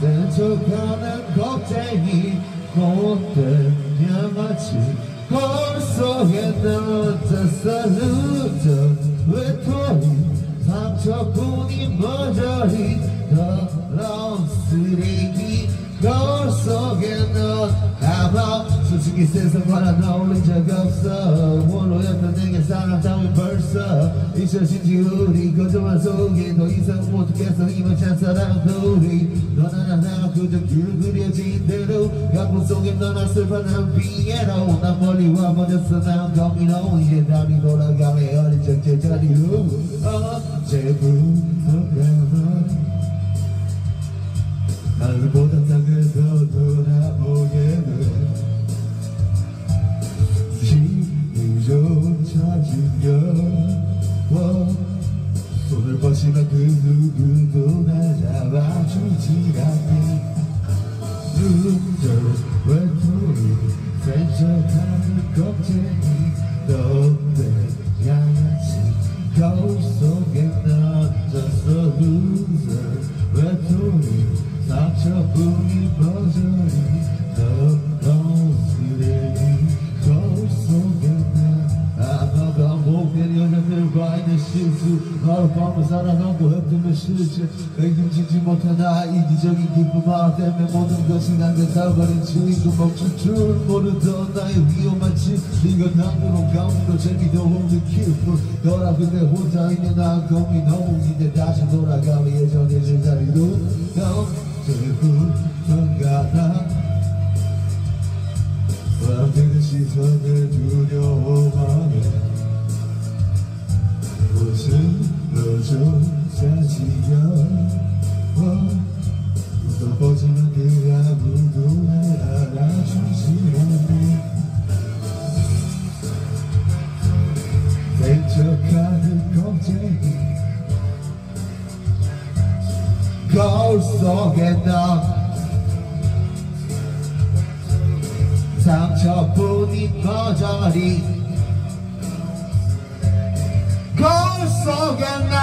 센척하는 겁쟁이 못된 양아치 거울 속에 넣었어 늦은 외톨이 상처뿐인 머저리 더러운 쓰레기 거울 속에 넌 아마 솔직히 세상과는 어울린 적 없어. 원로였던 내게 사랑 따윈 벌써. 잊혀진지 우리 거짓말 속에 더 이상 못하겠어 이만 찬사랑 우리 너나 나나 그저 길 그려진 대로 가끔 속에 너나 슬퍼하는 피에로 난 멀리 와버렸어. 난 거미로 이제 다시 돌아가네. 어린 적 제자리로. 언제부터 누구도 날 잡아주지 않네 눈절 외톨이 센척하는 겁쟁이. 너의 양아치 거울 속에 넣어졌어 loser 외톨이 상처뿐인 머저리. 넌 과 있는 실수 하루 밤을 살아가고 헤매는 실제 의심치지 못한 나의 이기적인 기쁨 하나 때문에 모든 것이 난게 다버린 주인공 멈출 줄 모르던 나의 위험한 짓 네가 남으로 감으로 재미도 없는 기쁨 너라 그대 혼자 있는 나 고민 너무 이제 다시 돌아가면 예전의 제자리로 언제부턴가 나 바람되는 시선을 두려워하네 지겨워 웃어보지만 그 아무도 날 알아주지 않네 센척하는 겁쟁이 거울 속에 넌 상처뿐인 거절이 거울 속에 나